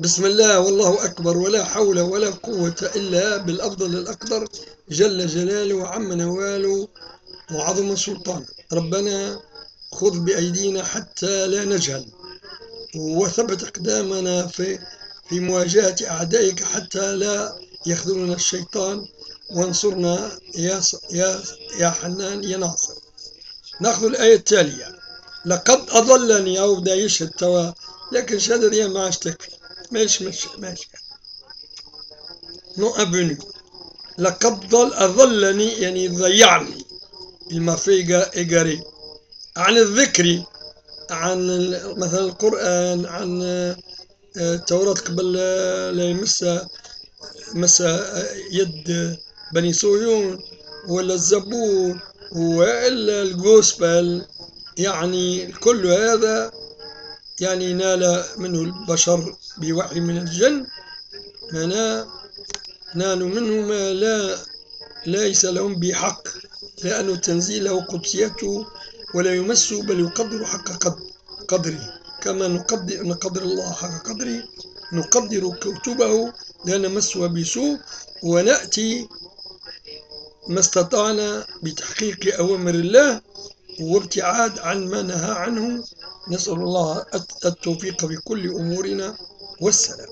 بسم الله والله أكبر ولا حول ولا قوة إلا بالأفضل الأقدر. جل جلاله وعم نواله وعظم سلطانه ربنا خذ بأيدينا حتى لا نجهل وثبت أقدامنا في في مواجهة أعدائك حتى لا يخذلنا الشيطان. وانصرنا يا يا يا حنان يا ناصر. نأخذ الآية التالية. لقد أضلني أو بدا يشهد توا لكن شهادة دي ما عادش تكفي ماشي ماشي ماشي. نو أبني. لقد ضل أضلني يعني ضيعني المفيقة إيجاري. عن الذكر عن مثلا القرآن عن التوراة قبل لا يمس مس يد بني صهيون ولا الزبور وإلا الجوسبل. يعني كل هذا يعني نال منه البشر بوحي من الجن ما نالوا منه ما لا ليس لهم بحق لأنه تنزيله قدسيته ولا يمس بل يقدر حق قدره. كما نقدر, نقدر الله حق قدره نقدر كتبه لا نمسها بسوء ونأتي ما استطعنا بتحقيق أوامر الله وابتعاد عن ما نهى عنه نسأل الله التوفيق في كل أمورنا والسلام.